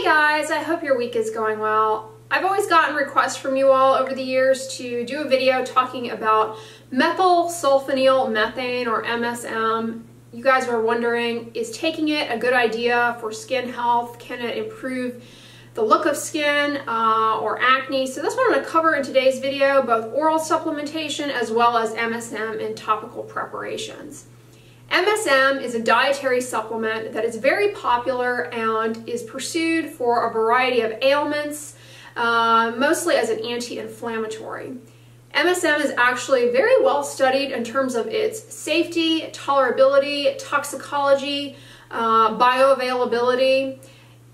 Hey guys, I hope your week is going well. I've always gotten requests from you all over the years to do a video talking about methyl sulfonyl methane or MSM. You guys are wondering, is taking it a good idea for skin health? Can it improve the look of skin uh, or acne? So that's what I'm going to cover in today's video, both oral supplementation as well as MSM in topical preparations. MSM is a dietary supplement that is very popular and is pursued for a variety of ailments, uh, mostly as an anti-inflammatory. MSM is actually very well studied in terms of its safety, tolerability, toxicology, uh, bioavailability.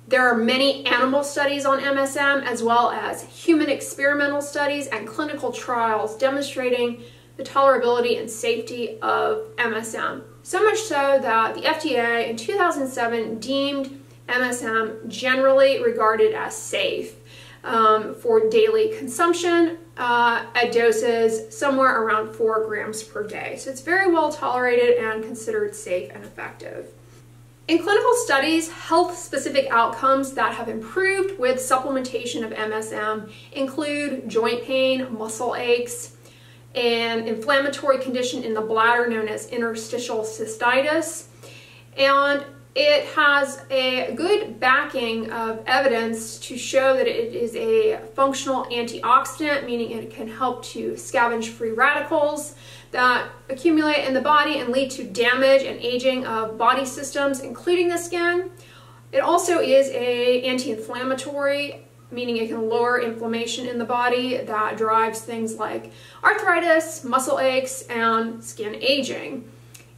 There are many animal studies on MSM as well as human experimental studies and clinical trials demonstrating the tolerability and safety of MSM. So much so that the FDA in 2007 deemed MSM generally regarded as safe um, for daily consumption uh, at doses somewhere around 4 grams per day. So it's very well tolerated and considered safe and effective. In clinical studies, health-specific outcomes that have improved with supplementation of MSM include joint pain, muscle aches, an inflammatory condition in the bladder known as interstitial cystitis. And it has a good backing of evidence to show that it is a functional antioxidant, meaning it can help to scavenge free radicals that accumulate in the body and lead to damage and aging of body systems, including the skin. It also is a anti-inflammatory meaning it can lower inflammation in the body that drives things like arthritis, muscle aches, and skin aging.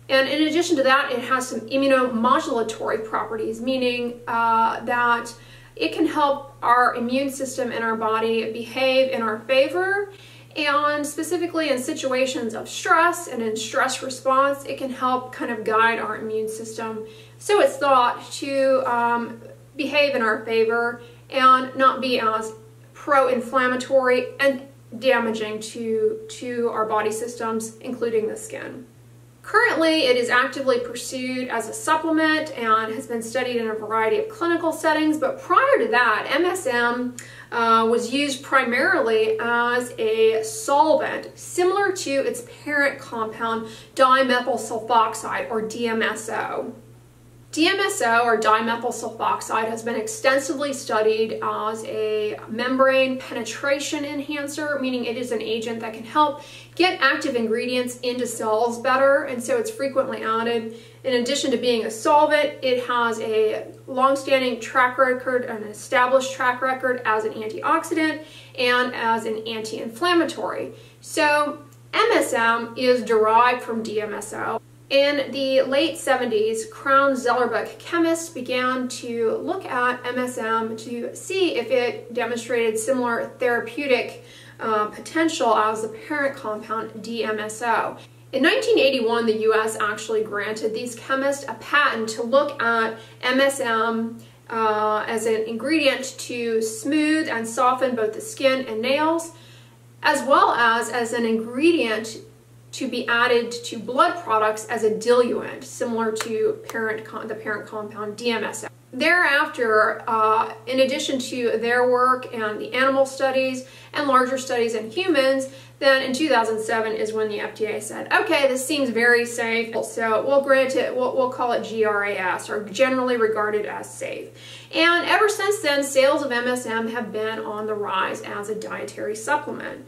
And in addition to that, it has some immunomodulatory properties, meaning uh, that it can help our immune system and our body behave in our favor. And specifically in situations of stress and in stress response, it can help kind of guide our immune system. So it's thought to um, behave in our favor and not be as pro-inflammatory and damaging to, to our body systems, including the skin. Currently, it is actively pursued as a supplement and has been studied in a variety of clinical settings, but prior to that, MSM uh, was used primarily as a solvent, similar to its parent compound, dimethyl sulfoxide, or DMSO. DMSO or dimethyl sulfoxide has been extensively studied as a membrane penetration enhancer, meaning it is an agent that can help get active ingredients into cells better, and so it's frequently added. In addition to being a solvent, it has a long-standing track record, an established track record as an antioxidant and as an anti-inflammatory. So MSM is derived from DMSO. In the late 70s, Crown Zellerbach chemists began to look at MSM to see if it demonstrated similar therapeutic uh, potential as the parent compound DMSO. In 1981, the US actually granted these chemists a patent to look at MSM uh, as an ingredient to smooth and soften both the skin and nails, as well as as an ingredient to be added to blood products as a diluent, similar to parent the parent compound DMSO. Thereafter, uh, in addition to their work and the animal studies and larger studies in humans, then in 2007 is when the FDA said, okay, this seems very safe, so we'll grant it, we'll, we'll call it GRAS, or generally regarded as safe. And ever since then, sales of MSM have been on the rise as a dietary supplement.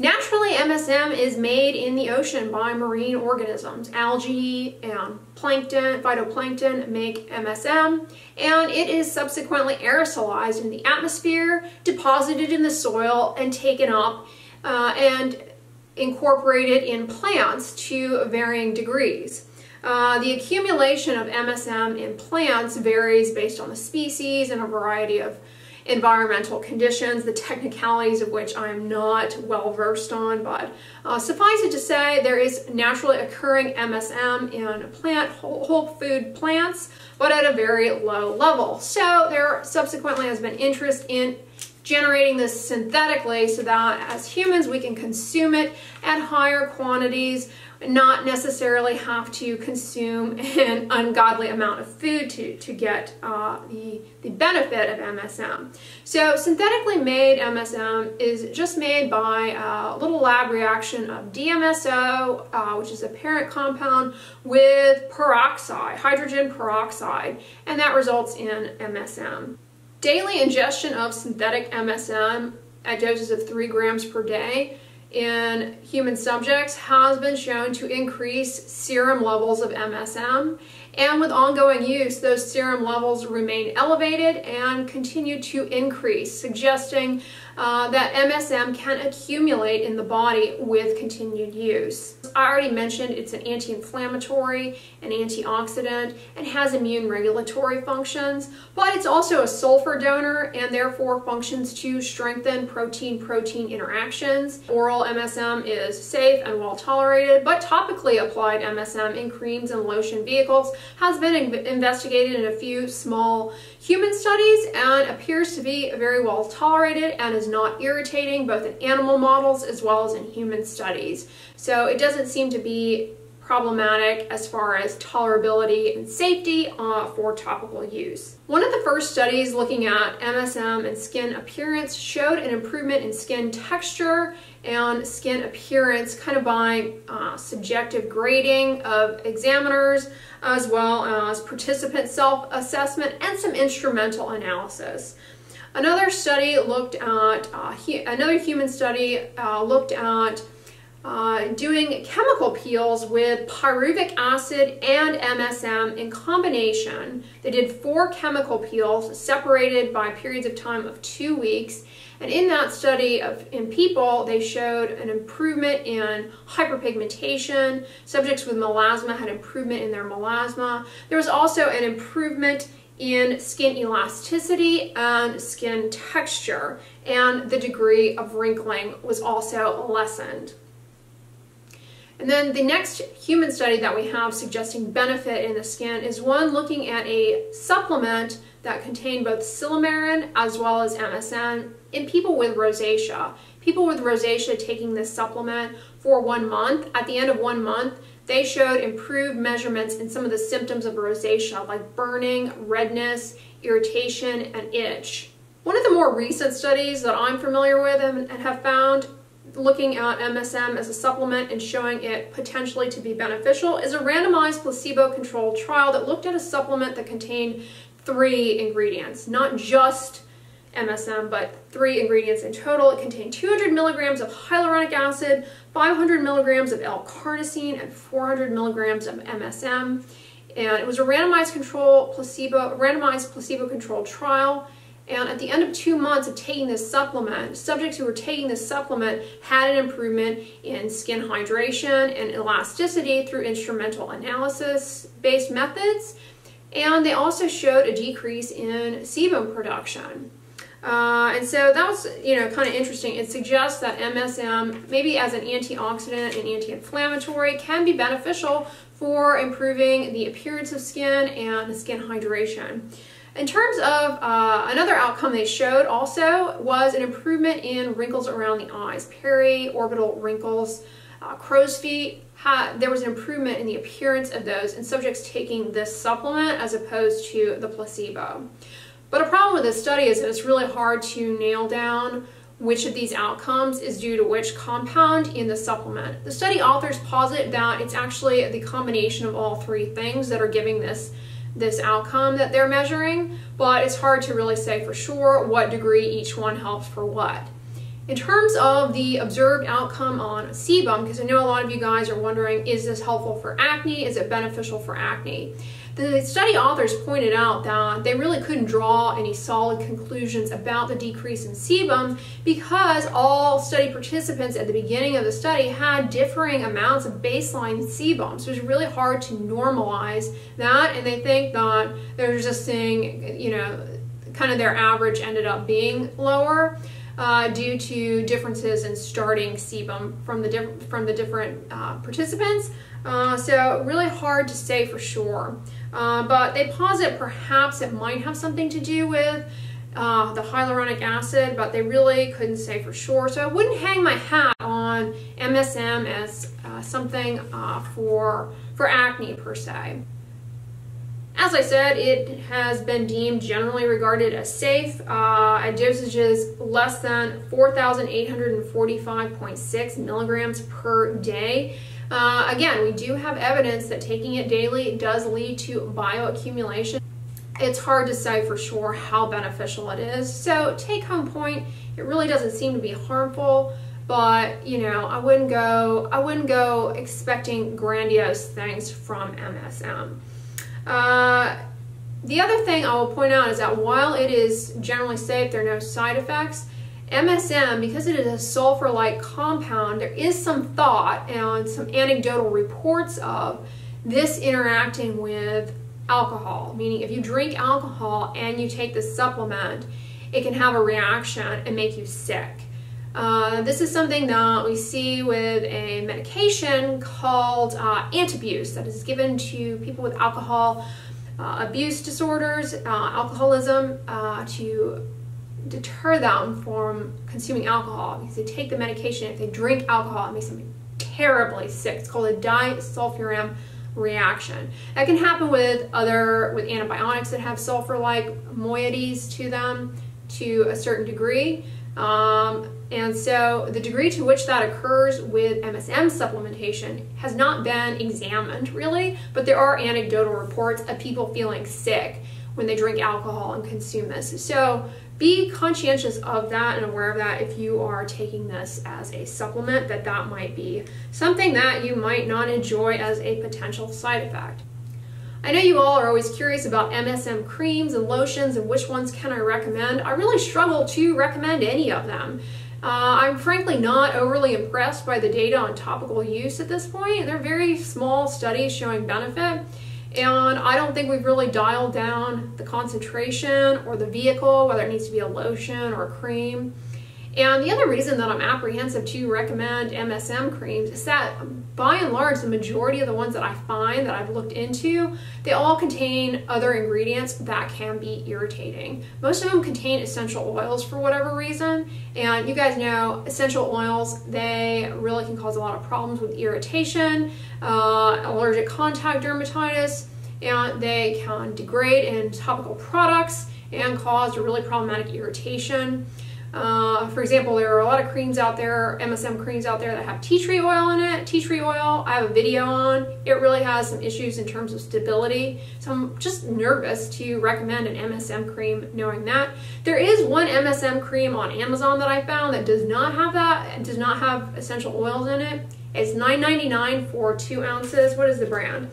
Naturally, MSM is made in the ocean by marine organisms. Algae and plankton, phytoplankton make MSM, and it is subsequently aerosolized in the atmosphere, deposited in the soil, and taken up uh, and incorporated in plants to varying degrees. Uh, the accumulation of MSM in plants varies based on the species and a variety of environmental conditions, the technicalities of which I am not well versed on, but uh, suffice it to say there is naturally occurring MSM in plant, whole, whole food plants, but at a very low level. So there subsequently has been interest in generating this synthetically so that as humans we can consume it at higher quantities not necessarily have to consume an ungodly amount of food to, to get uh, the, the benefit of MSM. So synthetically made MSM is just made by a little lab reaction of DMSO, uh, which is a parent compound, with peroxide, hydrogen peroxide, and that results in MSM. Daily ingestion of synthetic MSM at doses of 3 grams per day in human subjects has been shown to increase serum levels of MSM and with ongoing use, those serum levels remain elevated and continue to increase, suggesting uh, that MSM can accumulate in the body with continued use. I already mentioned it's an anti-inflammatory, an antioxidant, and has immune regulatory functions, but it's also a sulfur donor and therefore functions to strengthen protein-protein interactions. Oral MSM is safe and well tolerated, but topically applied MSM in creams and lotion vehicles has been investigated in a few small human studies and appears to be very well tolerated and is not irritating both in animal models as well as in human studies. So it doesn't seem to be problematic as far as tolerability and safety uh, for topical use. One of the first studies looking at MSM and skin appearance showed an improvement in skin texture and skin appearance kind of by uh, subjective grading of examiners as well as participant self-assessment and some instrumental analysis. Another study looked at, uh, another human study uh, looked at uh, doing chemical peels with pyruvic acid and MSM in combination. They did four chemical peels separated by periods of time of two weeks. And in that study of in people, they showed an improvement in hyperpigmentation. Subjects with melasma had improvement in their melasma. There was also an improvement in skin elasticity and skin texture, and the degree of wrinkling was also lessened. And then the next human study that we have suggesting benefit in the skin is one looking at a supplement that contained both silymarin as well as MSM in people with rosacea. People with rosacea taking this supplement for one month, at the end of one month, they showed improved measurements in some of the symptoms of rosacea like burning, redness, irritation, and itch. One of the more recent studies that I'm familiar with and have found looking at MSM as a supplement and showing it potentially to be beneficial is a randomized placebo-controlled trial that looked at a supplement that contained three ingredients, not just MSM, but three ingredients in total. It contained 200 milligrams of hyaluronic acid, 500 milligrams of L-carnosine, and 400 milligrams of MSM. And it was a randomized control placebo, randomized placebo-controlled trial and at the end of two months of taking this supplement, subjects who were taking this supplement had an improvement in skin hydration and elasticity through instrumental analysis based methods. And they also showed a decrease in sebum production. Uh, and so that was, you know, kind of interesting. It suggests that MSM, maybe as an antioxidant and anti-inflammatory, can be beneficial for improving the appearance of skin and the skin hydration. In terms of uh, another outcome they showed also was an improvement in wrinkles around the eyes, peri-orbital wrinkles, uh, crow's feet. There was an improvement in the appearance of those in subjects taking this supplement as opposed to the placebo. But a problem with this study is that it's really hard to nail down which of these outcomes is due to which compound in the supplement. The study authors posit that it's actually the combination of all three things that are giving this this outcome that they're measuring, but it's hard to really say for sure what degree each one helps for what. In terms of the observed outcome on sebum, because I know a lot of you guys are wondering, is this helpful for acne? Is it beneficial for acne? The study authors pointed out that they really couldn't draw any solid conclusions about the decrease in sebum because all study participants at the beginning of the study had differing amounts of baseline sebum. So it was really hard to normalize that and they think that they're just saying, you know, kind of their average ended up being lower. Uh, due to differences in starting sebum from the, from the different uh, participants. Uh, so really hard to say for sure. Uh, but they posit perhaps it might have something to do with uh, the hyaluronic acid, but they really couldn't say for sure. So I wouldn't hang my hat on MSM as uh, something uh, for, for acne per se. As I said, it has been deemed generally regarded as safe uh, at dosages less than 4,845.6 milligrams per day. Uh, again, we do have evidence that taking it daily does lead to bioaccumulation. It's hard to say for sure how beneficial it is. So take home point, it really doesn't seem to be harmful, but you know, I wouldn't go, I wouldn't go expecting grandiose things from MSM. Uh, the other thing I will point out is that while it is generally safe, there are no side effects, MSM, because it is a sulfur-like compound, there is some thought and some anecdotal reports of this interacting with alcohol, meaning if you drink alcohol and you take this supplement, it can have a reaction and make you sick. Uh, this is something that we see with a medication called uh, antabuse that is given to people with alcohol uh, abuse disorders, uh, alcoholism, uh, to deter them from consuming alcohol because they take the medication. If they drink alcohol, it makes them terribly sick. It's called a disulfiram reaction. That can happen with other with antibiotics that have sulfur-like moieties to them to a certain degree. Um, and so the degree to which that occurs with MSM supplementation has not been examined really, but there are anecdotal reports of people feeling sick when they drink alcohol and consume this. So be conscientious of that and aware of that if you are taking this as a supplement, that that might be something that you might not enjoy as a potential side effect. I know you all are always curious about MSM creams and lotions and which ones can I recommend. I really struggle to recommend any of them. Uh, I'm frankly not overly impressed by the data on topical use at this point. They're very small studies showing benefit. And I don't think we've really dialed down the concentration or the vehicle, whether it needs to be a lotion or a cream. And the other reason that I'm apprehensive to recommend MSM creams is that by and large, the majority of the ones that I find that I've looked into, they all contain other ingredients that can be irritating. Most of them contain essential oils for whatever reason. And you guys know essential oils, they really can cause a lot of problems with irritation, uh, allergic contact dermatitis, and they can degrade in topical products and cause a really problematic irritation. Uh, for example, there are a lot of creams out there, MSM creams out there that have tea tree oil in it. Tea tree oil, I have a video on. It really has some issues in terms of stability. So I'm just nervous to recommend an MSM cream knowing that. There is one MSM cream on Amazon that I found that does not have that, does not have essential oils in it. It's $9.99 for two ounces. What is the brand?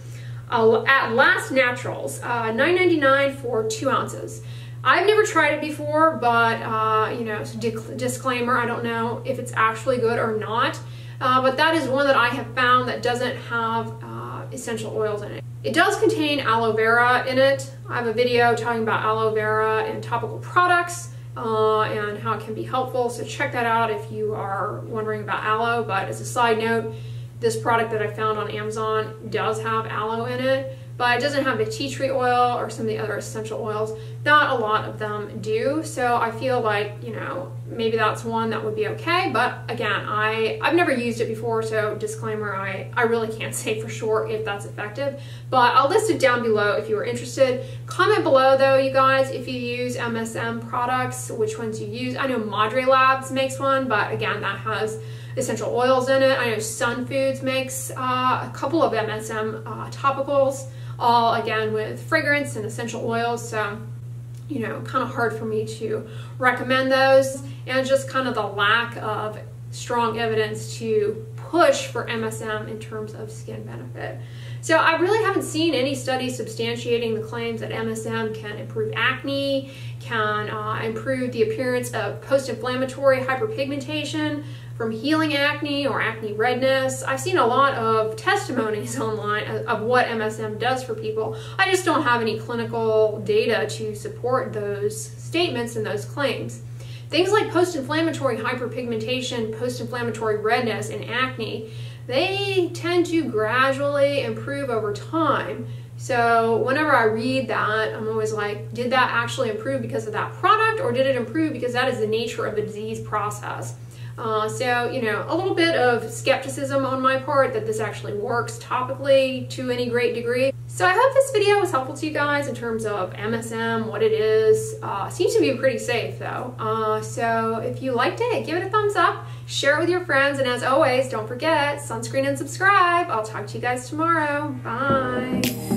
Uh, at Last Naturals, uh, $9.99 for two ounces. I've never tried it before, but uh, you know, disclaimer, I don't know if it's actually good or not. Uh, but that is one that I have found that doesn't have uh, essential oils in it. It does contain aloe vera in it. I have a video talking about aloe vera and topical products uh, and how it can be helpful. So check that out if you are wondering about aloe. But as a side note, this product that I found on Amazon does have aloe in it but it doesn't have the tea tree oil or some of the other essential oils. Not a lot of them do, so I feel like, you know, maybe that's one that would be okay, but again, I, I've never used it before, so disclaimer, I, I really can't say for sure if that's effective, but I'll list it down below if you are interested. Comment below though, you guys, if you use MSM products, which ones you use. I know Madre Labs makes one, but again, that has essential oils in it. I know Sun Foods makes uh, a couple of MSM uh, topicals all again with fragrance and essential oils. So, you know, kind of hard for me to recommend those and just kind of the lack of strong evidence to push for MSM in terms of skin benefit. So I really haven't seen any studies substantiating the claims that MSM can improve acne, can uh, improve the appearance of post-inflammatory hyperpigmentation, from healing acne or acne redness. I've seen a lot of testimonies online of what MSM does for people. I just don't have any clinical data to support those statements and those claims. Things like post-inflammatory hyperpigmentation, post-inflammatory redness, and acne, they tend to gradually improve over time. So whenever I read that, I'm always like, did that actually improve because of that product or did it improve because that is the nature of the disease process? Uh, so, you know, a little bit of skepticism on my part that this actually works topically to any great degree. So I hope this video was helpful to you guys in terms of MSM, what it is. Uh, seems to be pretty safe though. Uh, so if you liked it, give it a thumbs up, share it with your friends, and as always, don't forget, sunscreen and subscribe. I'll talk to you guys tomorrow. Bye.